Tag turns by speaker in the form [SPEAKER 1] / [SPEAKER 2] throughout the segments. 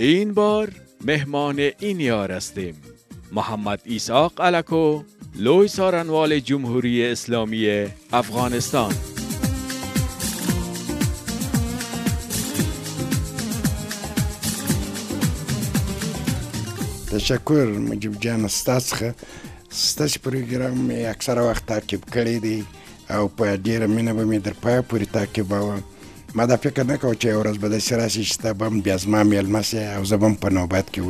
[SPEAKER 1] این بار مهمان این یار استیم محمد ایساق علکو لوی سارنوال جمهوری اسلامی افغانستان
[SPEAKER 2] تشکر مجیب جان ستاسو ستاسو پروګرام اکثره وخت تعقیب کړی دی او په ډیره مینه به مې در پای پورې تعقیباوه ما دا فکر نه کاوه چې یو ورځ به داسې راشي چې ته به هم بیا زما میلمه سې او زه به هم په نوبت کې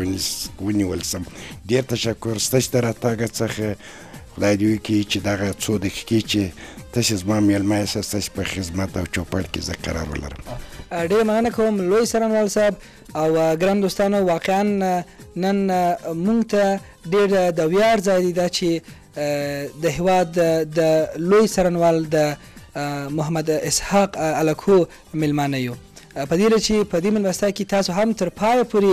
[SPEAKER 2] ونیول سم ډېر تشکر ستاسو د راتګ څخه خدای دې وکړي چې دغه څو دقیقې چې تاسو زما میلمه یاست ستاسو په خدمت او چوپړ کې زه قرار ولرم
[SPEAKER 3] ډېر مننه کوم لوی سرنوال صاحب او ګران دوستانو واقعا نن مونږ ته ډېر د ویاړ ځای دی دا چې د هېواد د لوی څارنوال د محمد اسحاق الکو مېلمانه یو په دې چې په دې ملمستیا کې تاسو هم تر پایه پورې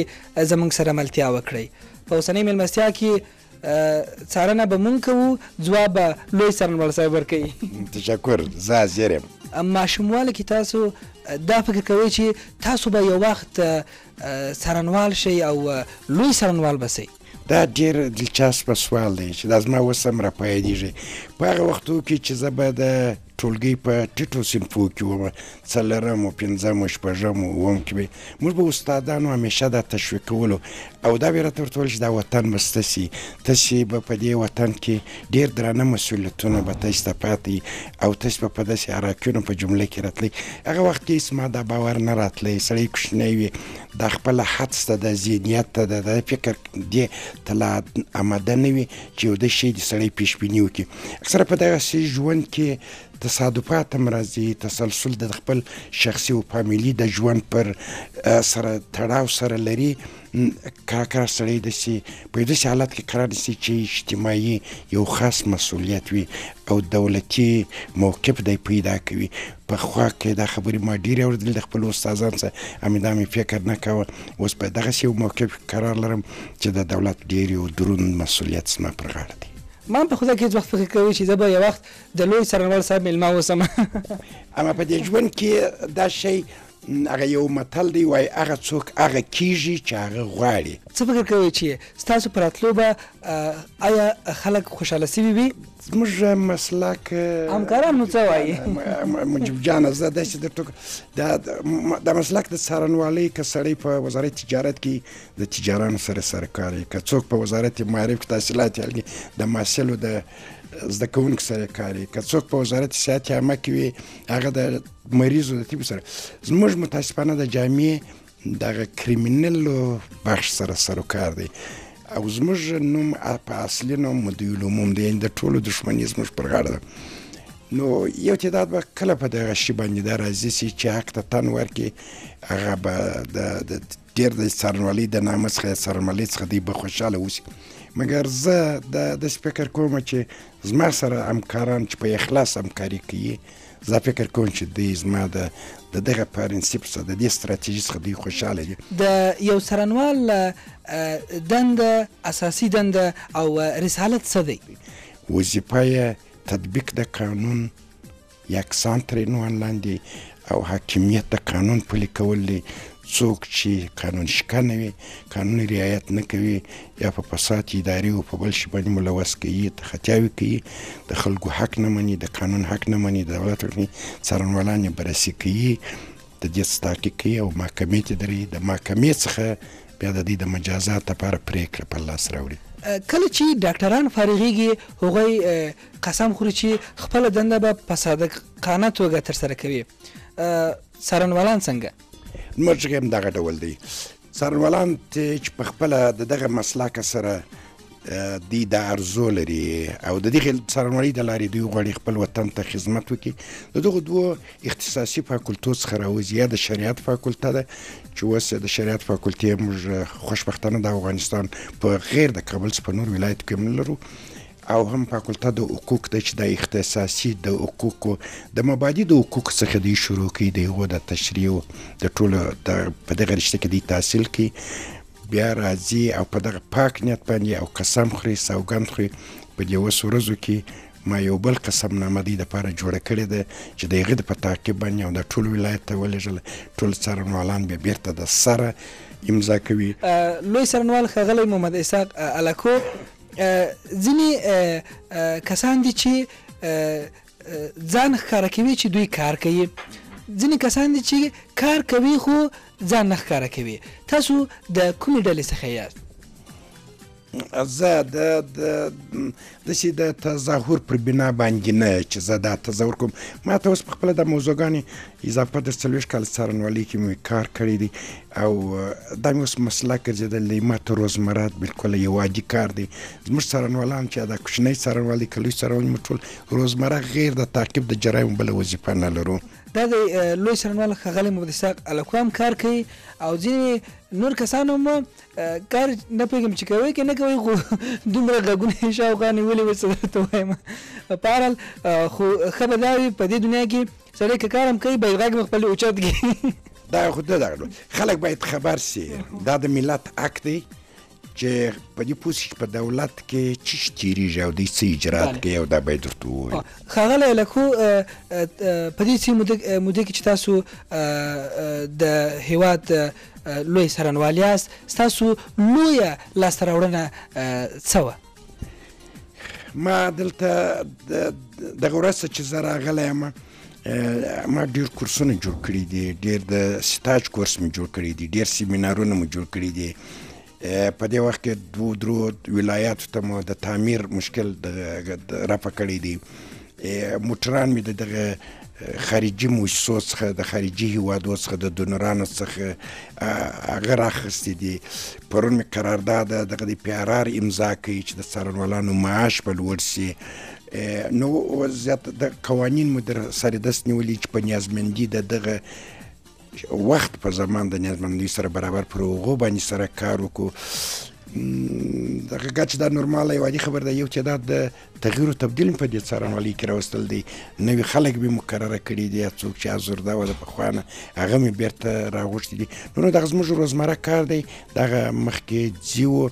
[SPEAKER 3] زمونږ سره ملتیا وکړئ په اوسنۍ ملمستیا کې څارنه به مونږ کوو ځواب به لوی څارنوال صاحب ورکوي
[SPEAKER 2] تشکر زه حاضر یم
[SPEAKER 3] ماشومواله کې تاسو دا فکر کوئ چې تاسو به یو وخت څارنوال شئ او لوی څارنوال به شئ
[SPEAKER 2] دا ډیر دلچسپه سوال دی چې دا زما اوس هم راپایدیږي په هغه وختو کې چې زه به د ټولګۍ په ټیټو صنفو کې وم څلرم و پنځم و شپږم و اووم کې به موږ به استادانو همیشه دا تشویق کولو او دا به راته ورته ویل چې دا وطن به سته سي تاسې به په دې وطن کې ډیر درانه مسؤلیتونه به تاسې ته پاتې او تاسې به په داسې حراکیونو په جمله کې راتلی هغه وخت کې هیڅ ما دا باور نه راتلی سړی کوچنی وي دا خپله حدس ده دا ذهنیت ده دا دا فکر دې ته لا آماده نه وي چې یو د شی د سړی پیشبیني وکړي اکثره په دغسې ژوند کې تصادفات هم راځي تسلسل د خپل شخصي او فامیلي د ژوند پر سره تړاو سره لري کاکر سړی داسې په یو داسې حالت کې قرار نیسي چې اجتماعي یو خاص مسوولیت وي او دولتي موقف دی پیدا کوي پخوا کې دا خبرې ما ډېرې اورېدلې د خپلو استادانو څخه همدا مې فکر نه کاوه اوس په دغسې یو موقف کې قرار لرم چې د دولت ډېر یو دروند مسوولیت زما پر غاړه دی
[SPEAKER 3] ما په خدا کې هیڅ وخت فکر کوي چې زه به یو وخت د لوی څارنوال صاحب میلمه اوسم
[SPEAKER 2] اما په دې ژوند کې دا شی هغه یو متل دی وایي هغه څوک هغه کیږي چې هغه غواړي.
[SPEAKER 3] څه فکر کوئ چې ستاسو په راتلو به ایا خلک خوشحاله شوي وي؟
[SPEAKER 2] زموږ مسلک
[SPEAKER 3] همکاران مو څه وایي؟
[SPEAKER 2] مجیب جانه زه داسې درته وکړم د مسلک د څارنوالۍ که سړی په وزارت تجارت کې د تجارانو سره سرکار وي که څوک په وزارت معارف کې تحصیلات یې د محصلو د زده کوونکو سره کار وي که څوک په وزارت صحت عامه کې وي هغه د مریضو د طب سره زموږ متاسفانه د جامعې دغه کریمینلو بخش سره سروکار دی او زموږ نوم په اصلي نوم مدوی العموم دی یعنې د ټولو دښمني زموږ پر غاړه ده نو یو تعداد به کله په دغه شي باندې دا راضي شي چې حق ته تن ورکړي هغه به د ډیر د سرنولی د نامه څخه یا سرملی څخه دی به خوشاله اوسي مګر زه د داسې فکر کوم چې زما سره همکاران چې په اخلاص همکاري کوي زه فکر کوم چې دوی زما د د دغه پرنسیپ څخه د دې ستراتیژي څخه دوی خوشاله دي
[SPEAKER 3] د یو څارنوال دنده اساسي دنده او رسالت څه دی
[SPEAKER 2] وظیفه یې تطبیق د قانون یکسان تر عنوان لاندې او حاکمیت د قانون پلي کول دي څوک چې قانون شکنه وي قانون رعایت نه کوي یا په فساد اداري او په بل شي باندې ملوث کوي تختیاوي کوي د خلکو حق نه مني د قانون حق نه مني د دولت حق نه څارنوالان یې بررسي کوي د دې تحقیق کوي او محکمې ته دري د محکمې څخه بیا د دې د مجازات لپاره پریکړه په لاس راوړي
[SPEAKER 3] کله چې ډاکټران فارغيږي هغوی قسم خوري چي خپله دنده به په صادق قانه توګه تر سره کوي څارنوالان څنګه
[SPEAKER 2] زموږ هم دغه ډول دی څارنوالان چې په خپله د دغه مسلک سره دی د ارزو لري او د دې څارنوالۍ د لارې دوی غواړي خپل وطن ته خدمت وکړي د دغو دوو اختصاصي فاکولتو څخه راوځي یا د شریعت فاکولته ده چې اوس د شریعت فاکولتې موږ خوشبختانه د افغانستان په غیر د کابل څخه په نور ولایت کې هم لرو او هم فاکولته د حقوق ده چې د اختصاصي د حقوقو د مبادي د حقوقو څخه دی شروع کوي د هغو د تشریع د ټولو د په دغه رشته کې دی تحصیل کوي بیا راځي او په دغه پاک نیت باندې او قسم خوري سوګند خوري په دې اوس ورځو کې ما یو بل قسم نامه دی د پاره جوړه کړې ده چې د هغه په تعقیب باندې او د ټول ولایت ته ولېږل ټول څارنوالان به بیرته د سره امضا کوي
[SPEAKER 3] لوی څارنوال ښاغلی محمد اسحاق الکو ځینې کسان دي چې ځان ښکاره کوي چې دوی کار کوي ځینې کسان دي چې کار کوي خو ځان نه ښکاره کوي تاسو د کومې ډلې څخه یاست
[SPEAKER 2] زه د د داسې د تظاهر پر بنا باندې نه چې زه دا تظاهر کوم ما ته اوس په خپله د موضوعګانې اضافه د څلوېښت کاله څارنوالۍ کې مې کار کړی دی او دا مې اوس مسلک ګرځېدل دی، ما ته روزمره بالکل یو عادي کار دی، زموږ څارنوالان چې دا کوچنی څارنوال دی که لوی څارنوال وي، موږ ټول روزمره غیر د تعقیب د جرایمو بله وظیفه نه لرو.
[SPEAKER 3] دا دی لوی څارنوال ښاغلی محمد اسحاق الکوام کار کوي او ځینې نور کسان هم کار نه پوهېږم چې کوي که نه کوي خو دومره غږونه یې شاوخوا نیولي وي څه درته وایم په هر حال خو ښه به دا وي په دې دنیا کې سړی که کار هم کوي باید غږ هم خپل اوچت کړي
[SPEAKER 2] دا خو ده دغه خلک باید خبر سي دا د ملت حق دی چې په دې پوه شي په دولت کې څه شي تېرېږي او دوی څه اجرات کوي او دا باید درته ووایي
[SPEAKER 3] ښاغلی لکو په دې څه موده کې چې تاسو د هیواد لوی څارنوال یاست ستاسو لویه لاسته راوړنه څه وه
[SPEAKER 2] ما دلته دغه ورځ چې زه راغلی یم ما ډیر کورسونه جوړ کړي دي ډیر د سټاج کورس مې جوړ کړي دي ډیر سیمینارونه مې جوړ کړي دي په دې وخت کې دوه درو ولایاتو ته مو د تعمیر مشکل رفع کړی دی موټران مې د دغه خارجي موسسو څخه د خارجي هیوادو څخه د دونرانو څخه هغه راخستي دي پرون مې قرارداد دغه د پی آر آر امضا کوي چې د څارنوالانو معاش به لوړ سي نو زیات د قوانین مو در سره دست نیولي چې په نیازمندي د دغه وخت په زمان د نیازمندۍ سره برابر پر هغو باندې سره کار وکړو دغه ګچ دا نورماله یو عادي خبر ده یو تعداد د تغیر و تبدیل مې په دې څارنوالۍ کې راوستل دی، نوي خلک مې مقرره کړي دي، څوک چې ازرده وه د پخوا نه هغه مې بیرته راغوښتي دي، نو نو دغه زموږ روزمره کار دی، دغه مخکې ځي و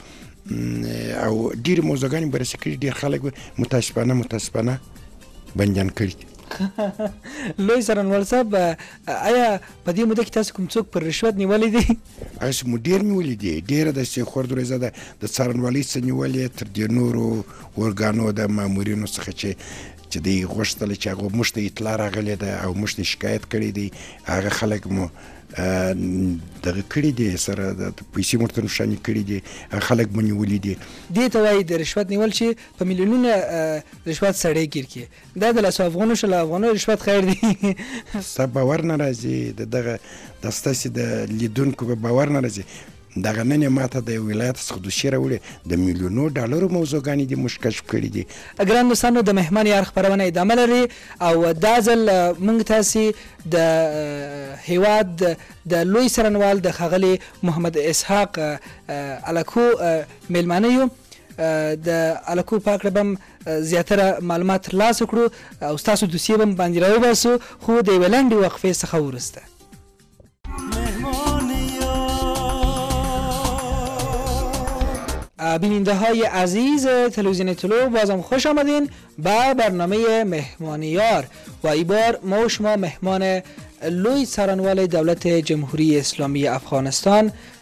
[SPEAKER 2] او ډېرې موضوعګانې بررسي کړي، ډېر خلک متاسفانه متاسفانه بندیان کړي دي.
[SPEAKER 3] لوی څارنوال صاحب، ایا په دې موده کې تاسو کوم څوک پر رشوت نیولی دی؟
[SPEAKER 2] هسې مو ډېر نیولي دي، ډېره داسې خورد ورځه ده د څارنوالۍ څخه نیولې تر دې نورو ارګانو د مامورینو څخه چې چې دی غوښتل چې هغه موږ ته اطلاع راغلې ده او موږ ته شکایت کړی دی هغه خلک مو دغه کړي دي سره د پیسې مرته نشانی کړي دي خلک مونږ ولې دي
[SPEAKER 3] دې ته وایي د رشوت نیول چې په میلیونونه رشوت سړی ګیر کې دا د لسو افغانو شلو افغانو رشوت خیر دی
[SPEAKER 2] ستا باور نه راځي د دغه د ستاسې د لیدونکو به باور نه راځي دغه نن یې ماته د یو ولایت څخه دوسیه راوړې د میلیونو ډالرو موضوعګانې دې موږ کشف کړي دي
[SPEAKER 3] ګران دوستانو د مهمان یار خپرونه ادامه لري او دا ځل موږ تاسې د هیواد د لوی څرنوال د ښاغلي محمد اسحاق الکو میلمانه یو د الکو پاکړه بم زیاتره معلومات ترلاسه کړو او ستاسو دوسیه به هم باندې راوباسو خو د یوې لنډې وقفې څخه وروسته. بیننده های عزیز تلویزیون طلوع بازم خوش آمدین به برنامه مهمان یار و ای بار ما و شما مهمان لوی سرانوال دولت جمهوری اسلامی افغانستان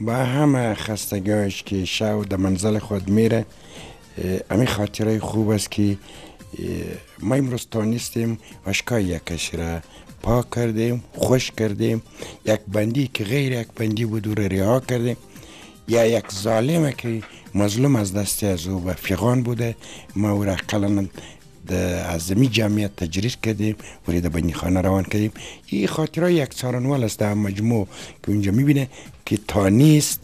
[SPEAKER 3] با
[SPEAKER 2] همه خستگیش که شو در منزل خود میره امی خاطره خوب است که ما امروز تانستیم اشکای یک کسی را پاک کردیم خوش کردیم یک بندی که غیر یک بندی بود او را رها کردیم یا یک ظالمه که مظلوم از دست از او و فیغان بوده ما او را قلن د اعظمي جمعیت تجریش که دی ولی د بنی خانه روان که ای خاطره یک څارنوال است در مجموع که اونجا میبینه که تانیست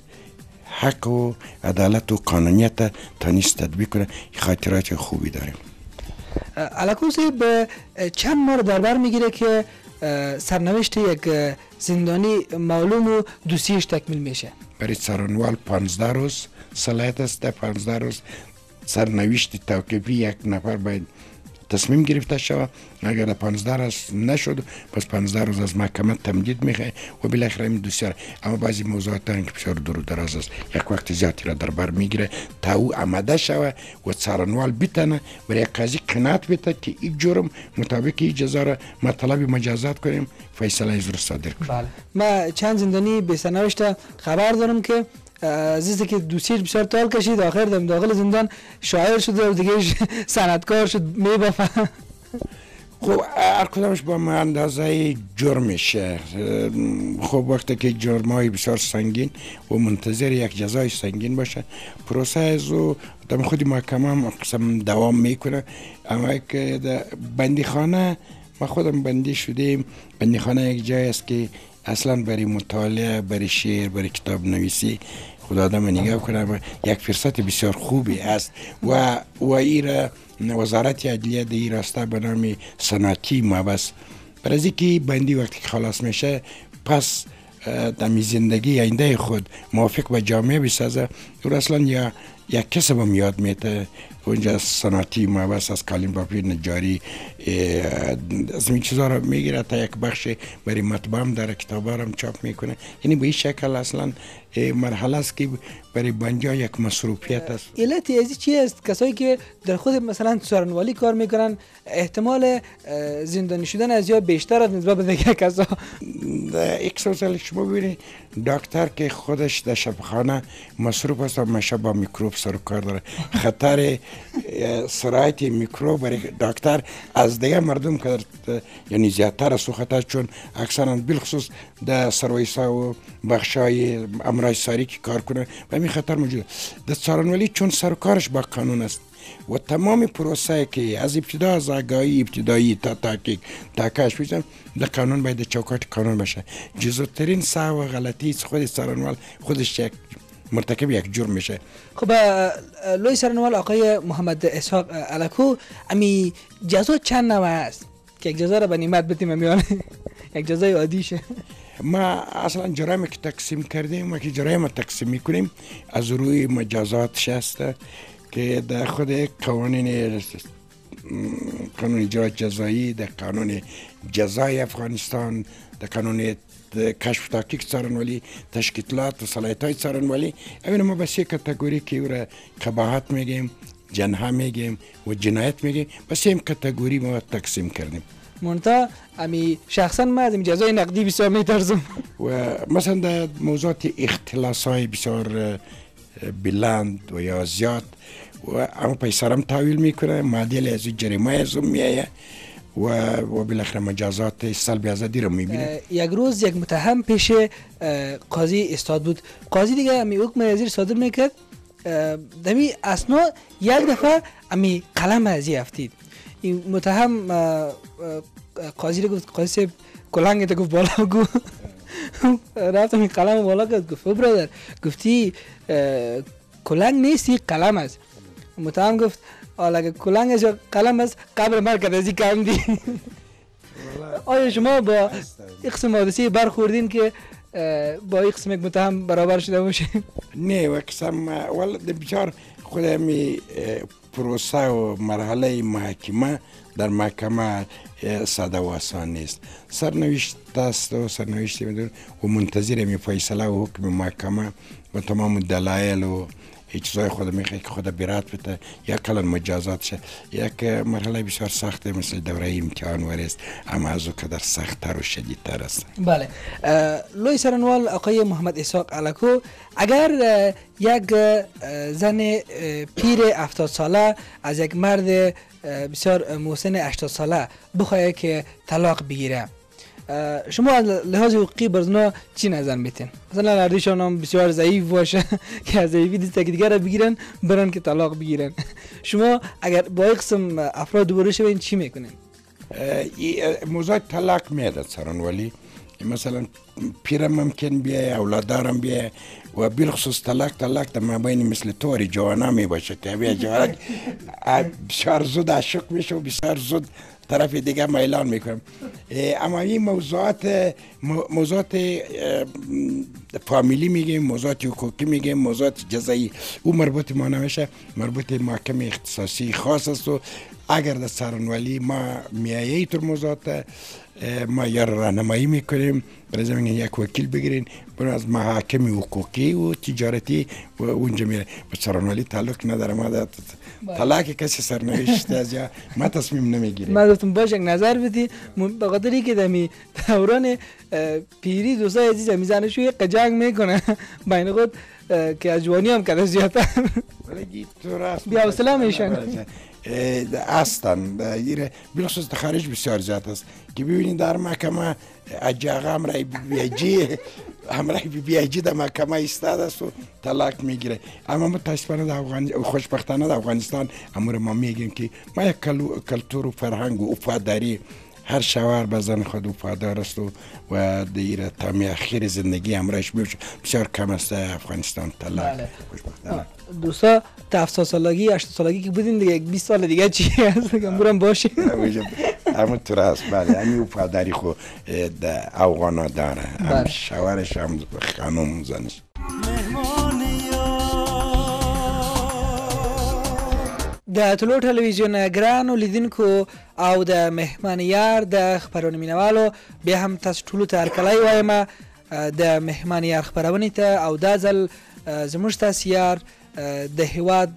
[SPEAKER 2] حق و عدالت و قانونیت تانیست تدبیق کنه ای خاطرات خوبی داریم
[SPEAKER 3] علاکو صاحب چند ما رو در بر میگیره که سرنوشت یک زندانی معلوم و دوسیش تکمیل میشه
[SPEAKER 2] برای سرنوال 15 روز صلاحیت است 15 روز سرنوشت توقیفی یک نفر باید تصمیم گرفته شود اگر در 15 روز نشد پس 15 روز از محکمه تمدید میخه و بالاخره این دوسیار اما بعضی موضوعات دارن که بسیار دور دراز است یک وقت زیادی را در بر میگیره تا او آمده شود و سرنوال بتنه برای قاضی قناعت بده که این جرم مطابق این جزا را ما طلب مجازات کنیم فیصله از رو صادر کنیم
[SPEAKER 3] بله ما چند زندانی به سرنوشت خبر دارم که زه که دوسیج بسیار تال کشید آخر دم داخل زندان شاعر شد و دیگه صنعتکار شد می بافه
[SPEAKER 2] خب هر کدامش با اندازه جرمش خب وقتی که جرم های بسیار سنگین و منتظر یک جزای سنگین باشه پروسه از او در خود محکمه هم قسم دوام میکنه اما که بندیخانه ما خودم بندی شدیم بندیخانه یک جای است که اصلا برای مطالعه برای شعر برای کتاب نویسی خدا آدم نگاه کنم یک فرصت بسیار خوبی است و و ایرا وزارت عدلیه در این راسته به نام سناتی مبس بر از اینکه بندی وقتی که خلاص میشه پس دمی زندگی اینده خود موافق به جامعه بسازه او اصلا یا یک کسب هم یاد میته اونجا صنعتی موس از کالین بافی نجاری از این چیزا را میگیره تا یک بخش برای مطبعه هم داره کتاب هم چاپ میکنه یعنی به این شکل اصلا مرحله است که برای بنجا یک مصروفیت است
[SPEAKER 3] علت ازی چی است کسایی که در خود مثلا سرنوالی کار میکنن احتمال زندانی شدن از یا بیشتر است نسبت به دیگر کسا
[SPEAKER 2] یک سوزل شما ببینید دکتر که خودش در شفاخانه مصروف است و مشه با میکروب سر کار داره خطر سرایت میکروب برای دکتر از دیگر مردم که یعنی زیادتر است خطر چون اکثرا بالخصوص در سرویسا و بخشای امراض ساری که کار کنه و می خطر موجود در سارنولی چون سرکارش با قانون است و تمام پروسه که از ابتدا از آگاهی ابتدایی تا تحقیق تا کشف میشن در قانون باید چوکاٹ قانون باشه جزوترین سه و غلطی خود سرانوال خودش یک مرتکب یک جرم میشه
[SPEAKER 3] خب لوی سرانوال آقای محمد اسحاق علکو امی جزا چند نوع است که یک جزا را به نیمت بتیم میان یک جزای عادی شه
[SPEAKER 2] ما اصلا جرایم که تقسیم کردیم و که جرایم تقسیم میکنیم از روی مجازات شسته که در خود قوانین قانون اجرا جزایی در قانون جزای افغانستان در قانون کشف تاکتیک څارنوالی تشکیلات و صلاحیت های څارنوالی اوین ما به سه کتگوری که او را قباحت میگیم جنها میگیم و جنایت میگه به سیم کتگوری ما تقسیم کردیم
[SPEAKER 3] مونتا امی شخصا ما از این جزای نقدی بسیار میترزم
[SPEAKER 2] و مثلا در موضوعات اختلاس های بسیار بلند و یا زیاد و اما پیسرم تحویل میکنه معدل از جریمه از اون میایه و و بالاخره مجازات سلب ازادی رو میبینه
[SPEAKER 3] یک روز یک متهم پیش قاضی استاد بود قاضی دیگه می حکم زیر صادر میکرد دمی اسنا یک دفعه امی قلم از یفتید این متهم قاضی رو گفت قاضی صاحب کلنگ تو گفت بالا گو رفتم این قلم بالا کرد گفت برادر گفتی کلنگ نیست این قلم است متهم گفت حالا اگه کلنگ از قلم است قبر مرکز از کم دی آیا شما با این قسم حادثه برخوردین که با این قسم یک متهم برابر شده باشه
[SPEAKER 2] نه و قسم اول بچار خود همی پروسه و مرحله محکمه در محکمه ساده و آسان نیست سرنوشت است و سرنوشت و منتظر می فیصله و حکم محکمه و تمام دلایل و هیچ چیزای خود میخوای که خود بیرات بده یک کلن مجازات شه یک مرحله بسیار سخته مثل دوره امتحان ورست اما از که در سخت تر و شدید تر است
[SPEAKER 3] بله لوی سرنوال آقای محمد اساق علکو اگر یک زن پیر 70 ساله از یک مرد بسیار محسن 80 ساله بخواه که طلاق بگیره شما لحاظ حقوقی برزنا چی نظر میتین مثلا لردیشان هم بسیار ضعیف باشه که از ضعیفی دست که دیگر را بگیرن برن که طلاق بگیرن شما اگر با یک قسم افراد دوباره شوین چی میکنین
[SPEAKER 2] موضوع طلاق میاد سران ولی مثلا پیرم ممکن بیای اولادارم بیای و بالخصوص طلاق طلاق در مابین مثل طور جوانا می باشه که اوی جوانک بسیار زود عاشق میشه و بسیار زود طرف دیگه میلان میکنم اما این موضوعات موضوعات فامیلی میگیم موضوعات حقوقی میگیم موضوعات جزایی او مربوط ما نمیشه مربوط محکم اختصاصی خاص است و اگر در سرانولی ما میایه تر موضوعات ما یا رهنمایی میکنیم برای من یک وکیل بگیرین برای از محاکم حقوقی و تجارتی و اونجا میره به سرانوالی تعلق نداره ما در بله. طلاق کسی سرنوشت از یا ما تصمیم نمیگیریم
[SPEAKER 3] ما گفتم باش یک نظر بدی به قدر اینکه دمی دوران پیری دوستای عزیز می زنه شوی قجنگ میکنه بین خود که از جوانی هم کرده زیادتر بیا حوصله میشن
[SPEAKER 2] هستن بله، بله. بلخصوص خارج بسیار زیاد است که ببینید در محکمه حاجی آقا همراه بیبی حاجی همراه بیبی حاجی در محکمه ایستاد است و طلاق میگیره اما متاسفانه در افغان خوشبختانه در افغانستان امور ما میگیم که ما یک کلتور و فرهنگ و وفاداری هر شوهر به زن خود وفادار است و و دیر تامی اخیر زندگی همراهش میشه بسیار کم است افغانستان طلاق بله.
[SPEAKER 3] دوستا تا 70 سالگی 80 سالگی که بودین دیگه یک 20 سال دیگه چی هست که برم باشه
[SPEAKER 2] همون طور است بله همین او پدری خو افغانا داره هم بله. شوهرش هم خانم زنش
[SPEAKER 3] د طلوع ټلویزیون ګرانو لیدونکو او د مهمان یار د خبرونو مینوالو بیا هم تاسو ټولو ته هرکلی وایم د مهمان یار خبرونې ته او دا ځل زموږ تاسو یار د هېواد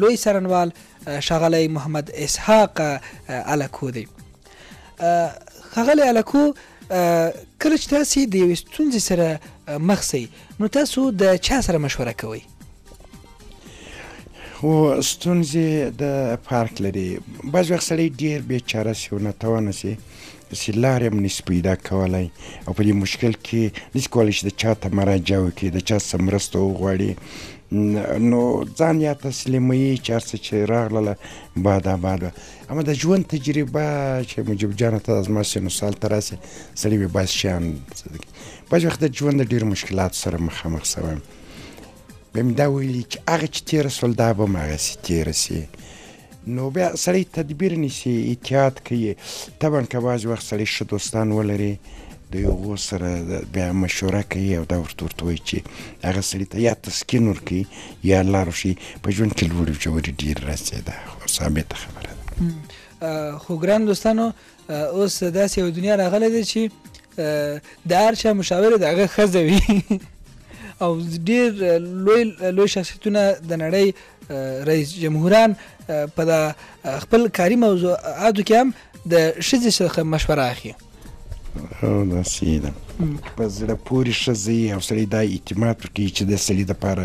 [SPEAKER 3] لوی څارنوال ښاغلی محمد اسحاق الکو دی. ښاغلی الکو، کله چې تاسې د یوې ستونزې سره مخ شئ، نو تاسو د چا سره مشوره کوئ؟
[SPEAKER 2] خو ستونزې د فرق لري، بعضې وخت سړی ډېر بې چاره شي او ناتوانه شي، داسې لار هم نشي پیدا کولای او په دې مشکل کې نشي کولای چې د چا ته مراجعه وکړي د چا څخه مرسته وغواړي نو ځان یا تسلیموي چې هر څه چې راغله باد آباد وه اما د ژوند تجربه چې مجیب جانه ته از ما سن و سال ته راسې سړی به بعض شیان بعض وخت د ژوند د ډېرو مشکلاتو سره مخامخ سوی به مې دا ویلي چې هغه چې تېره سول دا به هم هغسې تېره سي نو بیا سړی تدبیر نیسي احتیاط کوي طبعا که بعضې وخت سړی ښه دوستان ولري د هغو سره بیا مشوره کوي او دا ورته ورته وایي چې هغه سړي ته یا تسکین ورکوي یا لار وښي په ژوند کې لوړې ژورې ډېرې رسېده خو ثابته خبره
[SPEAKER 3] ده خو ګران دوستانو اوس داسې یو دنیا راغلی دی چې د هر چا مشاوره د هغه ښځه وي او ډیر لوی لوی شخصیتونه د نړۍ رئیس جمهوران په دا خپل کاري موضوعاتو کې هم د ښځې څخه مشوره اخلي
[SPEAKER 2] داسې ده په زړه پورې ښځه او سړی دا اعتماد کوي چې د سړي دپاره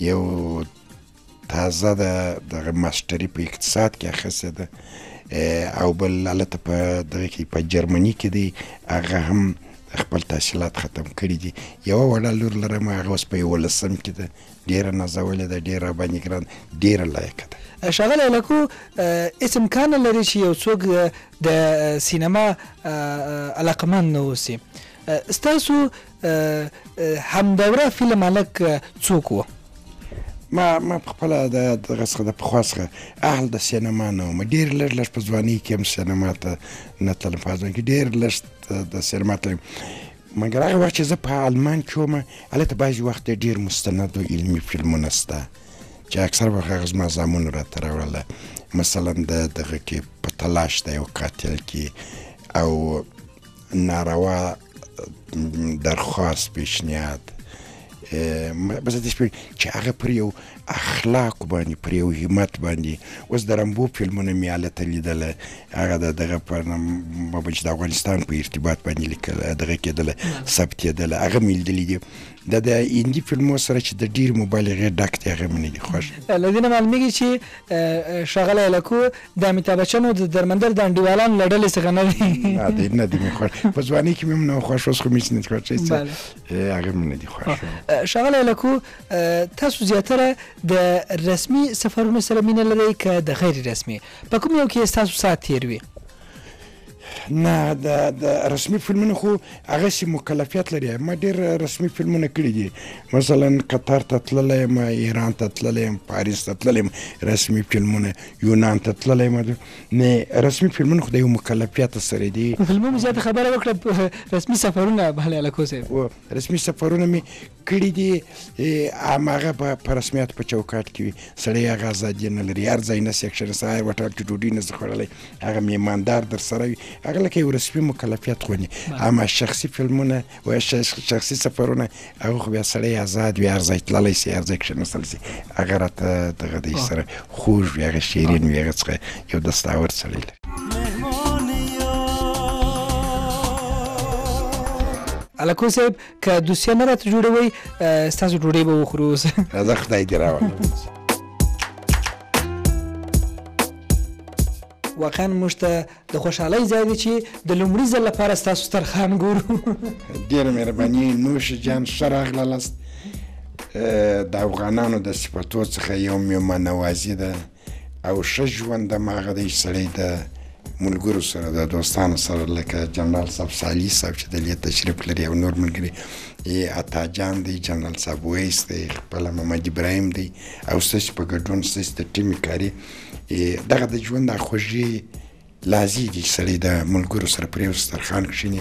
[SPEAKER 2] یو تازه د دغه ماستری په اقتصاد کې اخیسته ده او بل هلته په دغه کې په جرمني کې دی هغه هم خپل تحصیلات ختم کړي دي یو وړه لور لرم هغه اوس په یولسم کې ده ډیره نازولې ده ډیره باندې ګران ډیره لایقه ده
[SPEAKER 3] شغله لکو اسم کان لري چې یو څوک د سینما علاقمند نه اوسي ستاسو همدوره فلم هلک څوک و؟
[SPEAKER 2] ما ما په خپل د دغه څخه د پخوا څخه اهل د سینما نه وم ډیر لږ لږ په ځواني کې هم سینما ته نه تلم په ځواني کې ډیر لږ د سینما تلم مګر هغه وخت چې زه په آلمان کې وم هلته بعضې وخت ډیر مستند او علمي فلمونه سته چې اکثر وخت هغه زما زامنو راته راوړله مثلا د دغه کې په تلاش د یو قاتل کې او ناروا درخواست پیشنهاد بس د شپې چې هغه پر یو اخلاق باندې پر یو همت باندې اوس د رمبو فلمونه مې هلته لیدله هغه د دغه په چې د افغانستان په ارتباط باندې لیکل دغه کېدله ثبتېدله هغه مې لیدلي دي دا د هندي فلمو سره چې د ډېرې مبالغې ډک دی هغه مې نه دي خوښ.
[SPEAKER 3] له دې نه معلومېږي چې ښاغلی لکو د امیتاب بچن او د درمندر د انډیوالانو له ډلې څخه نه دی.
[SPEAKER 2] نه دی نه دی مې خوښ. په ځوانۍ کې مې هم نه و خوښ اوس خو مې هېڅ نه دي خوښ چې هغه مې نه دي خوښ.
[SPEAKER 3] ښاغلی لکو تاسو زیاتره د رسمي سفرونو سره مینه لرئ که د غیر رسمي؟ په کوم یو کې یې ستاسو ساعت تېر وي؟
[SPEAKER 2] نه د د رسمي فلمونو خو هغه سي مکلفیت لري ما ډیر رسمي فلمونه کړي دي مثلا قطر ته تللی یم ایران ته تللی یم پاریس ته تللی یم رسمي فلمونه یونان ته تللی یم نه رسمي فلمونه خو د یو مکلفیت سره دي
[SPEAKER 3] فلمونو زیاته خبره وکړه رسمي سفرونه بله الکو
[SPEAKER 2] صاحب رسمي سفرونه می کړي دي هماغه به په رسمیاتو په چوکاټ کې وي سړی هغه ازادي نه لري هر ځای نه سي کښېني سهار هوټل کې ډوډۍ نه سي خوړلی هغه میماندار در سره وي هغه لکه یو رسمي مکلفیت غوندې اما شخصي فلمونه و شخصي سفرونه هغه خو بیا سړی ازاد وي هر ځای تللی سي هر ځای کښېنستل سي هغه راته دغه دی سره خوږ وي هغه شیرین وي هغه څخه یو دستاور سړی لري
[SPEAKER 3] الکو صاحب که دوسیه نه راته جوړوي ستاسو ډوډۍ به وخورو اوس
[SPEAKER 2] راځه خدای دې راوله
[SPEAKER 3] واقعا موږ ته د خوشحالۍ ځای دی چې د لومړي ځل لپاره ستاسو سترخان ګورو
[SPEAKER 2] ډېره مهرباني نوش جان ښه راغلاست د افغانانو د صفتو څخه یو میمه نوازي ده او ښه ژوند هم هغه دی چې سړی د ملګرو سره د دوستانو سره لکه جنرال صاحب سالی صاحب چې دلې تشریف لري او نور ملګري یې عطا جان دی جنرال صاحب ویس دی خپل محمد ابراهیم دی او ستاسو په ګډون ستاسو د ټیم کاری دغه د ژوند خوږی لازی دی سړی د ملګرو سره پر یو سترخان کښینی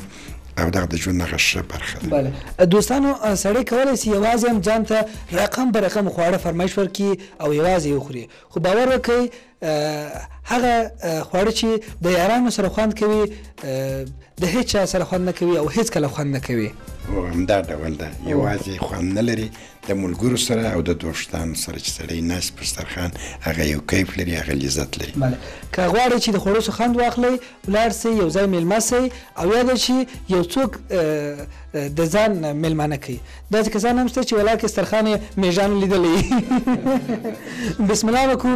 [SPEAKER 2] او دغه د ژوند هغه ښه برخه ده.
[SPEAKER 3] بله دوستانو سړی کولای سی یوازی هم ځان ته رقم په رقم خواړه فرمایش ورکی او یوازی یی وخوری خو باور وکړی هغه خواړه چی د یارانو سره خوند کوی د هیچا سره خوند نکوی او هیڅکله خوند نکوی. هو
[SPEAKER 2] همدا ډول ده یوازی خوند نلری د ملګرو سره او د دوښتانو سره چې سړی ناست وي په سترخان هغه یو کیف لري هغه لذت لري.
[SPEAKER 3] بله که غواړئ چې د خوړو څخه خوند واخلئ ولاړ شئ یو ځای میلمه شئ او یا دا چې یو څوک د ځان میلمانه کړئ داسې کسان هم شته چې ولاکه سترخان یې میږیانو لیدلی وي بسم الله وکړو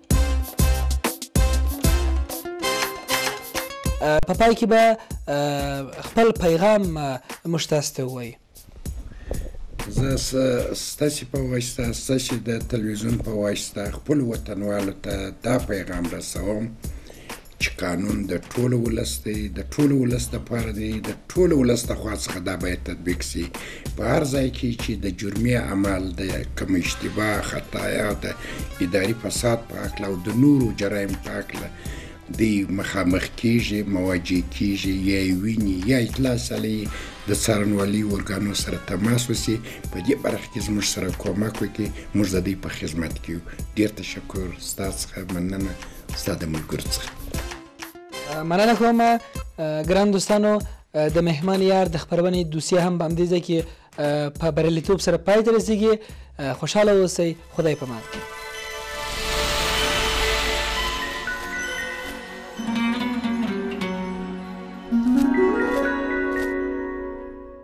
[SPEAKER 3] په پای کې به خپل پیغام موږ تاسو ته ووایي
[SPEAKER 2] زه ستاسو په واسطه ستاسو د تلویزیون په واسطه خپل وطنوالو ته دا پیغام رسوم چې قانون د ټولو ولس دی د ټولو ولس لپاره دی د ټولو ولس د خوا څخه دا باید تطبیق سي په هر ځای کې چې د جرمي عمل د کوم اشتباه خطا یا د اداري فساد په اړه او د نورو جرایم په اړه دی مخامخ کیږي مواجه کیږي یا ویني یا اطلاع سالي د څارنوالي ورګانو سره تماس وسی په دې برخه کې زموږ سره کومک وکړي موږ د دې په خدمت کې یو ډیر تشکر ستاسو مننه ستا د ملګرو څخه
[SPEAKER 3] مننه کوم ګران دوستانو د مهمان یار د خبرونې دوسیه هم په همدې ځای کې په بریالیتوب سره پای ته رسیږي خوشاله اوسئ خدای پامان